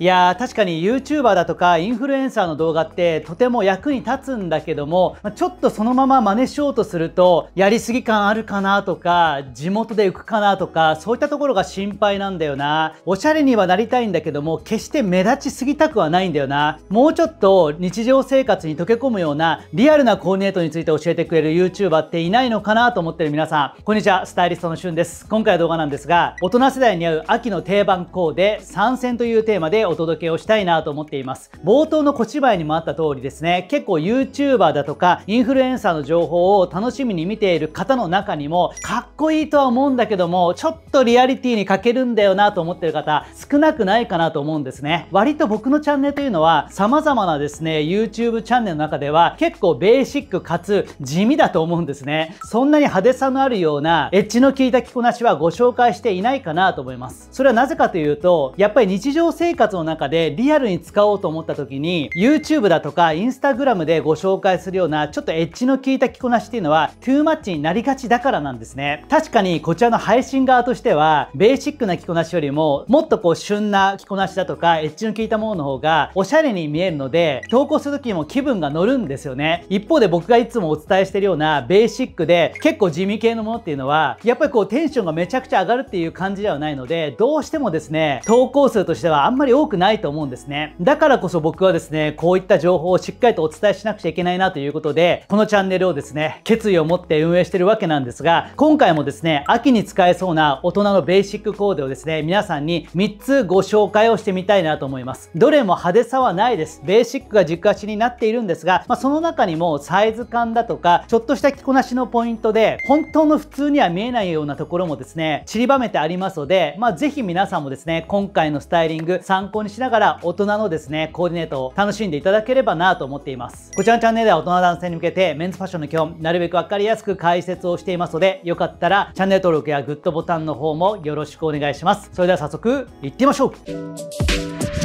いやー確かに YouTuber だとかインフルエンサーの動画ってとても役に立つんだけどもちょっとそのまま真似しようとするとやりすぎ感あるかなとか地元で浮くかなとかそういったところが心配なんだよな。おしゃれにはなりたいんだけども決して目立ちすぎたくはないんだよな。もうちょっと日常生活に溶け込むようなリアルなコーディネートについて教えてくれる YouTuber っていないのかなと思ってる皆さん。こんにちはスタイリストのしゅんです。今回の動画なんですが大人世代に合う秋の定番コーデ参戦というテーマでお届けをしたいなと思っています。冒頭の小芝居にもあった通りですね。結構 YouTuber だとかインフルエンサーの情報を楽しみに見ている方の中にもかっこいいとは思うんだけどもちょっとリアリティに欠けるんだよなと思ってる方少なくないかなと思うんですね。割と僕のチャンネルというのは様々なですね YouTube チャンネルの中では結構ベーシックかつ地味だと思うんですね。そんなに派手さのあるようなエッジの効いた着こなしはご紹介していないかなと思います。それはなぜかというとやっぱり日常生活の中でリアルに使おうと思った時に YouTube だとか Instagram でご紹介するようなちょっとエッジの効いた着こなしっていうのはトゥーマッチになりがちだからなんですね。確かにこちらの配信側としてはベーシックな着こなしよりももっとこう旬な着こなしだとかエッジの効いたものの方がおしゃれに見えるので投稿する時にも気分が乗るんですよね。一方で僕がいつもお伝えしてるようなベーシックで結構地味系のものっていうのはやっぱりこうテンションがめちゃくちゃ上がるっていう感じではないのでどうしてもですね投稿数としてはあんまり多くないと思うんですね。だからこそ僕はですねこういった情報をしっかりとお伝えしなくちゃいけないなということでこのチャンネルをですね決意を持って運営してるわけなんですが今回もですね秋に使えそうな大人のベーシックコーデをですね皆さんに3つご紹介をしてみたいなと思います。どれも派手さはないです。ベーシックが軸足になっているんですが、まあ、その中にもサイズ感だとかちょっとした着こなしのポイントで本当の普通には見えないようなところもですね散りばめてありますので、まあ、ぜひ皆さんもですね今回のスタイリング参考考にしながら大人のですねコーディネートを楽しんでいただければなと思っています。こちらのチャンネルでは大人男性に向けてメンズファッションの基本なるべく分かりやすく解説をしていますのでよかったらチャンネル登録やグッドボタンの方もよろしくお願いします。それでは早速いってみましょう。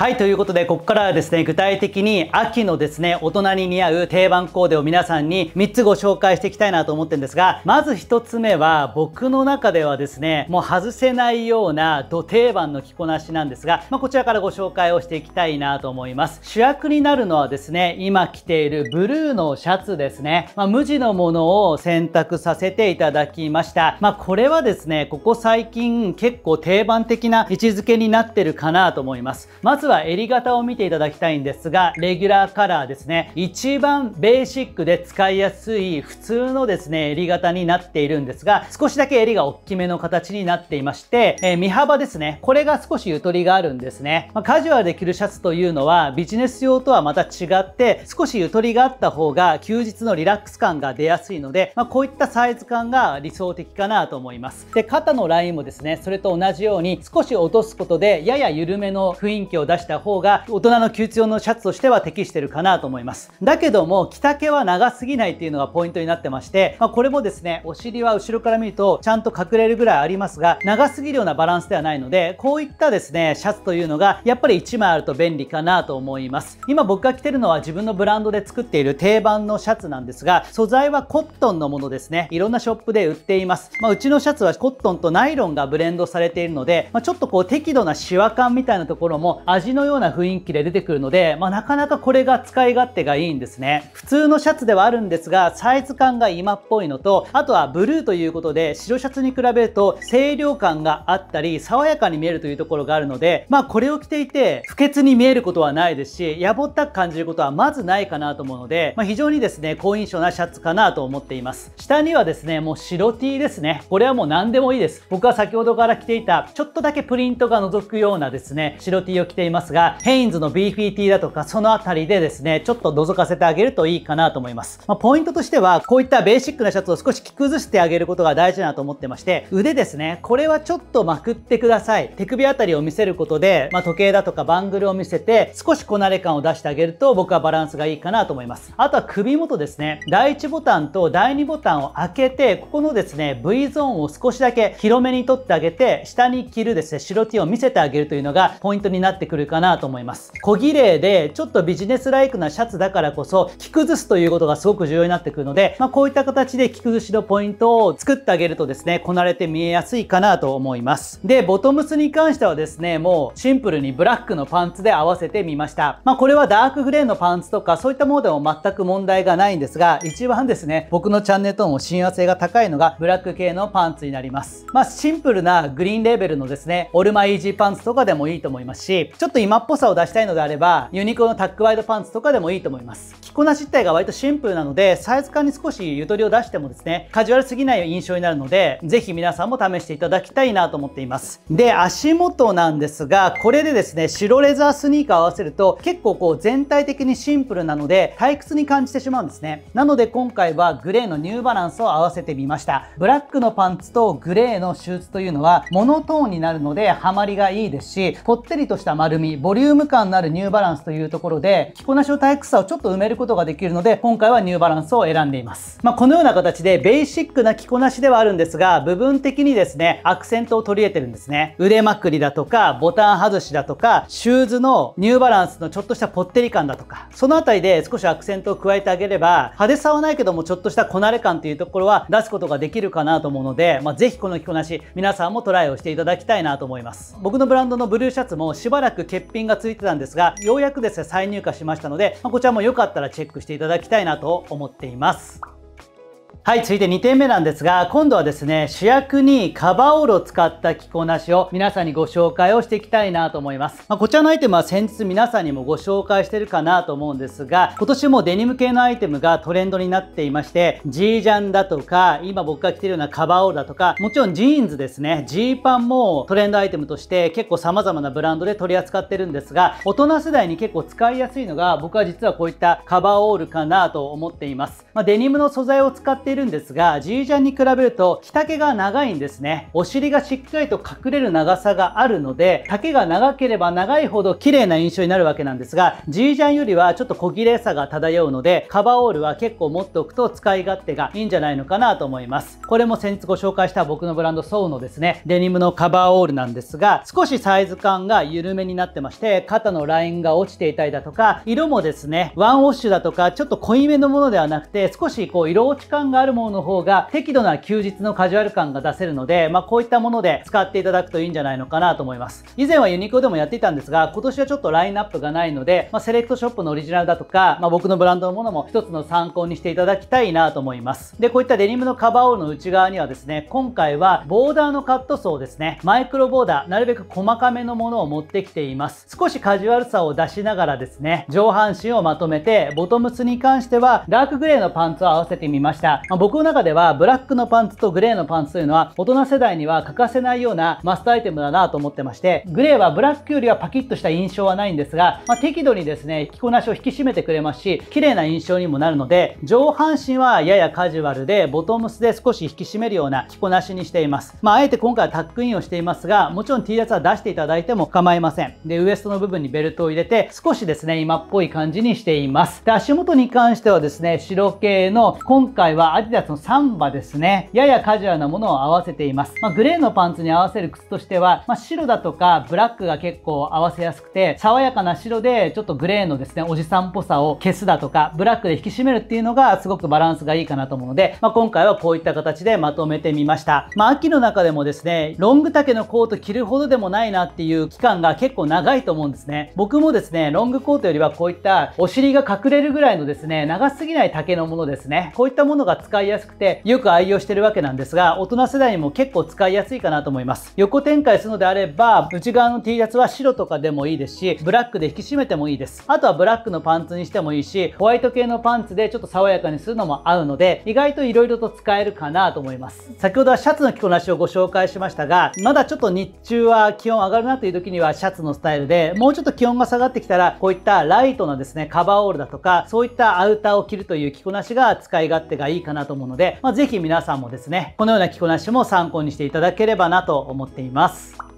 はい、ということで、ここからはですね、具体的に秋のですね、大人に似合う定番コーデを皆さんに3つご紹介していきたいなと思ってるんですが、まず1つ目は、僕の中ではですね、もう外せないような土定番の着こなしなんですが、まあ、こちらからご紹介をしていきたいなと思います。主役になるのはですね、今着ているブルーのシャツですね。まあ、無地のものを選択させていただきました。まあ、これはですね、ここ最近結構定番的な位置づけになってるかなと思います。まずは襟型を見ていただきたいんですが、レギュラーカラーですね。一番ベーシックで使いやすい普通のですね、襟型になっているんですが、少しだけ襟が大きめの形になっていまして、えー、身幅ですね。これが少しゆとりがあるんですね。まあ、カジュアルで着るシャツというのはビジネス用とはまた違って、少しゆとりがあった方が休日のリラックス感が出やすいので、まあ、こういったサイズ感が理想的かなと思います。で、肩のラインもですね、それと同じように少し落とすことでやや緩めの雰囲気を出した方が大人の休日用のシャツとしては適してるかなと思います。だけども着丈は長すぎないっていうのがポイントになってまして、まあ、これもですねお尻は後ろから見るとちゃんと隠れるぐらいありますが長すぎるようなバランスではないのでこういったですねシャツというのがやっぱり1枚あると便利かなと思います。今僕が着てるのは自分のブランドで作っている定番のシャツなんですが素材はコットンのものですね。いろんなショップで売っています、まあ、うちのシャツはコットンとナイロンがブレンドされているので、まあ、ちょっとこう適度なシワ感みたいなところも味のような雰囲気で出てくるので、まあ、なかなかこれが使い勝手がいいんですね。普通のシャツではあるんですがサイズ感が今っぽいのとあとはブルーということで白シャツに比べると清涼感があったり爽やかに見えるというところがあるのでまあこれを着ていて不潔に見えることはないですしやぼったく感じることはまずないかなと思うので、まあ、非常にですね好印象なシャツかなと思っています。下にはですねもう白 T ですね。これはもう何でもいいです。僕は先ほどから着ていたちょっとだけプリントが覗くようなですね白 T を着ていいますがヘインズのビーフィー T だとかそのあたりでですねちょっと覗かせてあげるといいかなと思います、まあ、ポイントとしてはこういったベーシックなシャツを少し着崩してあげることが大事だなと思ってまして腕ですねこれはちょっとまくってください。手首あたりを見せることで、まあ、時計だとかバングルを見せて少しこなれ感を出してあげると僕はバランスがいいかなと思います。あとは首元ですね。第1ボタンと第2ボタンを開けてここのですね V ゾーンを少しだけ広めに取ってあげて下に着るですね白 T を見せてあげるというのがポイントになってくるルかなと思います。小綺麗でちょっとビジネスライクなシャツだからこそ着崩すということがすごく重要になってくるので、まあ、こういった形で着崩しのポイントを作ってあげるとですねこなれて見えやすいかなと思います。でボトムスに関してはですねもうシンプルにブラックのパンツで合わせてみました。まあ、これはダークグレーのパンツとかそういったものでも全く問題がないんですが一番ですね僕のチャンネルとも親和性が高いのがブラック系のパンツになります。まあ、シンプルなグリーンレーベルのですねオルマイージーパンツとかでもいいと思いますしちょっょっと今っぽさを出したいのであればユニクロのタックワイドパンツとかでもいいと思います。着こなし自体が割とシンプルなのでサイズ感に少しゆとりを出してもですねカジュアルすぎない印象になるのでぜひ皆さんも試していただきたいなと思っています。で足元なんですがこれでですね白レザースニーカーを合わせると結構こう全体的にシンプルなので退屈に感じてしまうんですね。なので今回はグレーのニューバランスを合わせてみました。ブラックのパンツとグレーのシューズというのはモノトーンになるのでハマりがいいですしぽってりとした丸みボリューム感のあるニューバランスというところで着こなしの退屈さをちょっと埋めることができるので今回はニューバランスを選んでいます、まあ、このような形でベーシックな着こなしではあるんですが部分的にですねアクセントを取り入れてるんですね。腕まくりだとかボタン外しだとかシューズのニューバランスのちょっとしたぽってり感だとかその辺りで少しアクセントを加えてあげれば派手さはないけどもちょっとしたこなれ感というところは出すことができるかなと思うので、まあ、ぜひこの着こなし皆さんもトライをしていただきたいなと思います。僕のブランドのブルーシャツもしばらく欠品がついてたんですがようやくですね再入荷しましたので、ま、こちらもよかったらチェックしていただきたいなと思っています。はい、続いて2点目なんですが、今度はですね、主役にカバーオールを使った着こなしを皆さんにご紹介をしていきたいなと思います。まあ、こちらのアイテムは先日皆さんにもご紹介してるかなと思うんですが、今年もデニム系のアイテムがトレンドになっていまして、G ジャンだとか、今僕が着てるようなカバーオールだとか、もちろんジーンズですね、G パンもトレンドアイテムとして結構様々なブランドで取り扱ってるんですが、大人世代に結構使いやすいのが、僕は実はこういったカバーオールかなと思っています。まあ、デニムの素材を使っているんですが、G ジャンに比べると着丈が長いんですね。お尻がしっかりと隠れる長さがあるので、丈が長ければ長いほど綺麗な印象になるわけなんですが、G ジャンよりはちょっと小綺麗さが漂うので、カバーオールは結構持っておくと使い勝手がいいんじゃないのかなと思います。これも先日ご紹介した僕のブランドソウのですね、デニムのカバーオールなんですが、少しサイズ感が緩めになってまして、肩のラインが落ちていたりだとか、色もですね、ワンウォッシュだとか、ちょっと濃いめのものではなくて、少しこう色落ち感があるものの方が適度な休日のカジュアル感が出せるので、まあ、こういったもので使っていただくといいんじゃないのかなと思います。以前はユニクロでもやっていたんですが、今年はちょっとラインナップがないので、まあ、セレクトショップのオリジナルだとか、まあ、僕のブランドのものも一つの参考にしていただきたいなと思います。で、こういったデニムのカバーオールの内側にはですね、今回はボーダーのカットソーですね、マイクロボーダー、なるべく細かめのものを持ってきています。少しカジュアルさを出しながらですね、上半身をまとめて、ボトムスに関してはダークグレーのパンツを合わせてみました。まあ、僕の中ではブラックのパンツとグレーのパンツというのは大人世代には欠かせないようなマストアイテムだなと思ってましてグレーはブラックよりはパキッとした印象はないんですが、まあ、適度にですね着こなしを引き締めてくれますし綺麗な印象にもなるので上半身はややカジュアルでボトムスで少し引き締めるような着こなしにしています。まああえて今回はタックインをしていますがもちろん T シャツは出していただいても構いません。でウエストの部分にベルトを入れて少しですね今っぽい感じにしています。で足元に関してはですね白系の今回はアディダスのサンバですねややカジュアルなものを合わせています。まあ、グレーのパンツに合わせる靴としては、まあ、白だとかブラックが結構合わせやすくて、爽やかな白でちょっとグレーのですね、おじさんっぽさを消すだとか、ブラックで引き締めるっていうのがすごくバランスがいいかなと思うので、まあ、今回はこういった形でまとめてみました。まあ、秋の中でもですね、ロング丈のコート着るほどでもないなっていう期間が結構長いと思うんですね。僕もですね、ロングコートよりはこういったお尻が隠れるぐらいのですね、長すぎない丈のものですね。こういったものが使いやすくて、よく愛用してるわけなんですが、大人世代にも結構使いやすいかなと思います。横展開するのであれば、内側の T シャツは白とかでもいいですし、ブラックで引き締めてもいいです。あとはブラックのパンツにしてもいいし、ホワイト系のパンツでちょっと爽やかにするのも合うので、意外と色々と使えるかなと思います。先ほどはシャツの着こなしをご紹介しましたが、まだちょっと日中は気温上がるなという時にはシャツのスタイルで、もうちょっと気温が下がってきたら、こういったライトなですね、カバーオールだとか、そういったアウターを着るという着こなしが使い勝手がいいかなと思うので、まあ、ぜひ皆さんもですね、このような着こなしも参考にしていただければなと思っています。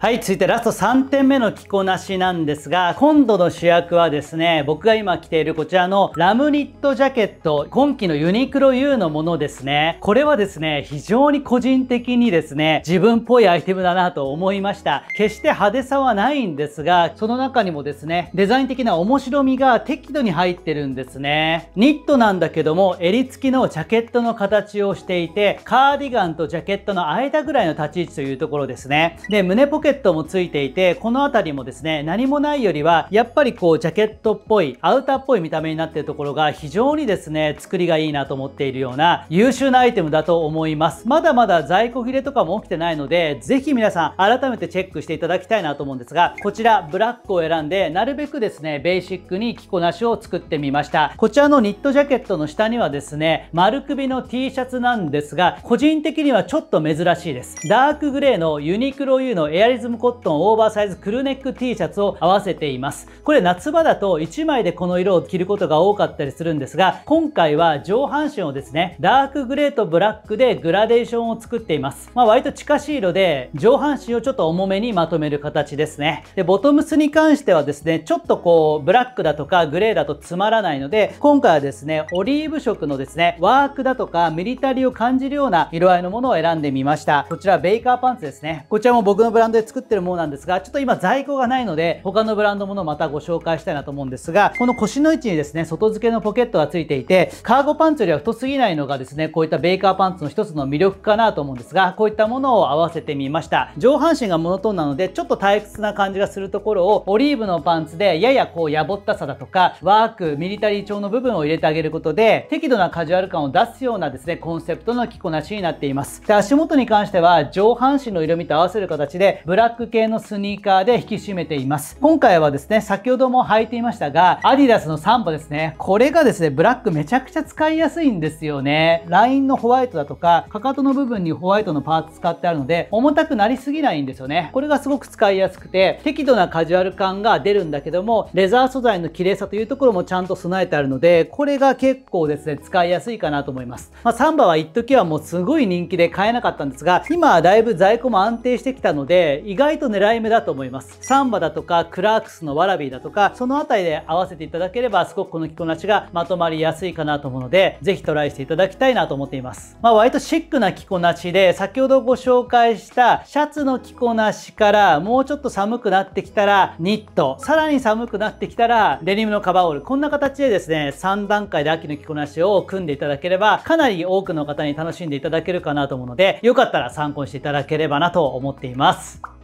はい、続いてラスト3点目の着こなしなんですが、今度の主役はですね、僕が今着ているこちらのラムニットジャケット、今季のユニクロ U のものですね。これはですね、非常に個人的にですね、自分っぽいアイテムだなと思いました。決して派手さはないんですが、その中にもですね、デザイン的な面白みが適度に入ってるんですね。ニットなんだけども、襟付きのジャケットの形をしていて、カーディガンとジャケットの間ぐらいの立ち位置というところですね。で、胸ポケケットもついていて、この辺りもですね、何もないよりは、やっぱりこう、ジャケットっぽい、アウターっぽい見た目になっているところが非常にですね、作りがいいなと思っているような優秀なアイテムだと思います。まだまだ在庫切れとかも起きてないので、ぜひ皆さん改めてチェックしていただきたいなと思うんですが、こちらブラックを選んで、なるべくですね、ベーシックに着こなしを作ってみました。こちらのニットジャケットの下にはですね、丸首の T シャツなんですが、個人的にはちょっと珍しいです。ダークグレーのユニクロ U のエアリリズムコットンオーバーサイズクルネック T シャツを合わせています。これ夏場だと1枚でこの色を着ることが多かったりするんですが、今回は上半身をですね、ダークグレーとブラックでグラデーションを作っています。まあ割と近しい色で上半身をちょっと重めにまとめる形ですね。で、ボトムスに関してはですね、ちょっとこうブラックだとかグレーだとつまらないので、今回はですね、オリーブ色のですね、ワークだとかミリタリーを感じるような色合いのものを選んでみました。こちらベイカーパンツですね。こちらも僕のブランドで作ってるものなんですが、ちょっと今在庫がないので、他のブランドものをまたご紹介したいなと思うんですが、この腰の位置にですね、外付けのポケットがついていて、カーゴパンツよりは太すぎないのがですね、こういったベイカーパンツの一つの魅力かなと思うんですが、こういったものを合わせてみました。上半身がモノトーンなので、ちょっと退屈な感じがするところを、オリーブのパンツでややこう、やぼったさだとか、ワーク、ミリタリー調の部分を入れてあげることで、適度なカジュアル感を出すようなですね、コンセプトの着こなしになっています。で、足元に関しては、上半身の色味と合わせる形で、ブラック系のスニーカーで引き締めています。今回はですね、先ほども履いていましたが、アディダスのサンバですね。これがですね、ブラックめちゃくちゃ使いやすいんですよね。ラインのホワイトだとか、かかとの部分にホワイトのパーツ使ってあるので、重たくなりすぎないんですよね。これがすごく使いやすくて、適度なカジュアル感が出るんだけども、レザー素材の綺麗さというところもちゃんと備えてあるので、これが結構ですね、使いやすいかなと思います。まあ、サンバは一時はもうすごい人気で買えなかったんですが、今はだいぶ在庫も安定してきたので、意外と狙い目だと思います。サンバだとか、クラークスのワラビーだとか、そのあたりで合わせていただければ、すごくこの着こなしがまとまりやすいかなと思うので、ぜひトライしていただきたいなと思っています。まあ、割とシックな着こなしで、先ほどご紹介したシャツの着こなしから、もうちょっと寒くなってきたら、ニット、さらに寒くなってきたら、デニムのカバーオール、こんな形でですね、3段階で秋の着こなしを組んでいただければ、かなり多くの方に楽しんでいただけるかなと思うので、よかったら参考にしていただければなと思っています。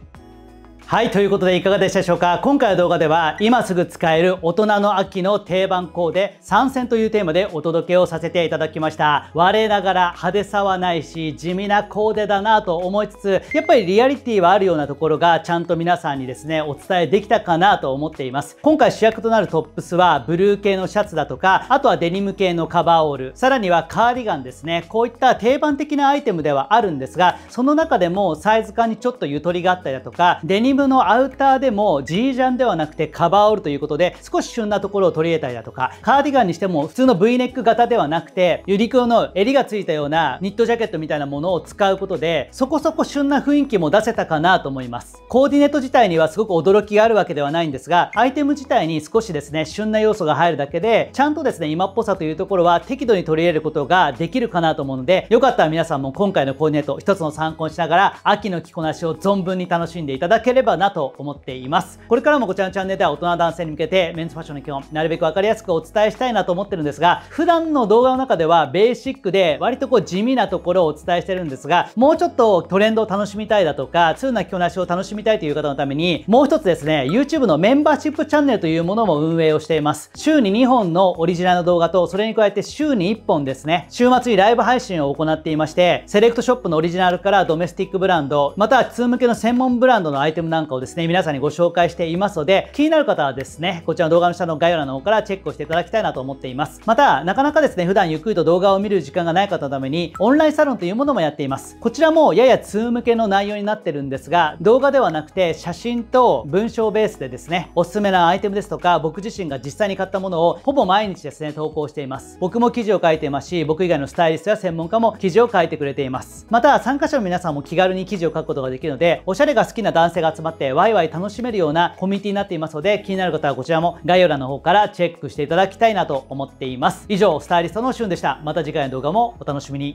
はい、ということでいかがでしたでしょうか？今回の動画では今すぐ使える大人の秋の定番コーデ参戦というテーマでお届けをさせていただきました。我ながら派手さはないし地味なコーデだなと思いつつやっぱりリアリティはあるようなところがちゃんと皆さんにですねお伝えできたかなと思っています。今回主役となるトップスはブルー系のシャツだとかあとはデニム系のカバーオールさらにはカーディガンですねこういった定番的なアイテムではあるんですがその中でもサイズ感にちょっとゆとりがあったりだとかデニムムのアウターでも G ジャンではなくてカバーオールということで少し旬なところを取り入れたりだとかカーディガンにしても普通の V ネック型ではなくてユニクロの襟がついたようなニットジャケットみたいなものを使うことでそこそこ旬な雰囲気も出せたかなと思います。コーディネート自体にはすごく驚きがあるわけではないんですがアイテム自体に少しですね旬な要素が入るだけでちゃんとですね今っぽさというところは適度に取り入れることができるかなと思うのでよかったら皆さんも今回のコーディネート一つの参考にしながら秋の着こなしを存分に楽しんでいただければばなと思っています。これからもこちらのチャンネルでは大人男性に向けてメンズファッションの基本、なるべくわかりやすくお伝えしたいなと思ってるんですが、普段の動画の中ではベーシックで割とこう地味なところをお伝えしてるんですが、もうちょっとトレンドを楽しみたいだとか、通な着こなしを楽しみたいという方のために、もう一つですね、YouTube のメンバーシップチャンネルというものも運営をしています。週に2本のオリジナルの動画と、それに加えて週に1本ですね、週末にライブ配信を行っていまして、セレクトショップのオリジナルからドメスティックブランド、または通向けの専門ブランドのアイテムなんかをですね、皆さんにご紹介していますので、気になる方はですね、こちらの動画の下の概要欄の方からチェックをしていただきたいなと思っています。また、なかなかですね、普段ゆっくりと動画を見る時間がない方のために、オンラインサロンというものもやっています。こちらもやや通向けの内容になってるんですが、動画ではなくて写真と文章ベースでですね、おすすめなアイテムですとか、僕自身が実際に買ったものをほぼ毎日ですね、投稿しています。僕も記事を書いていますし、僕以外のスタイリストや専門家も記事を書いてくれています。また、参加者の皆さんも気軽に記事を書くことができるので、おしゃれが好きな男性が集ままってワイワイ楽しめるようなコミュニティになっていますので気になる方はこちらも概要欄の方からチェックしていただきたいなと思っています。以上スタイリストのしゅんでした。また次回の動画もお楽しみに。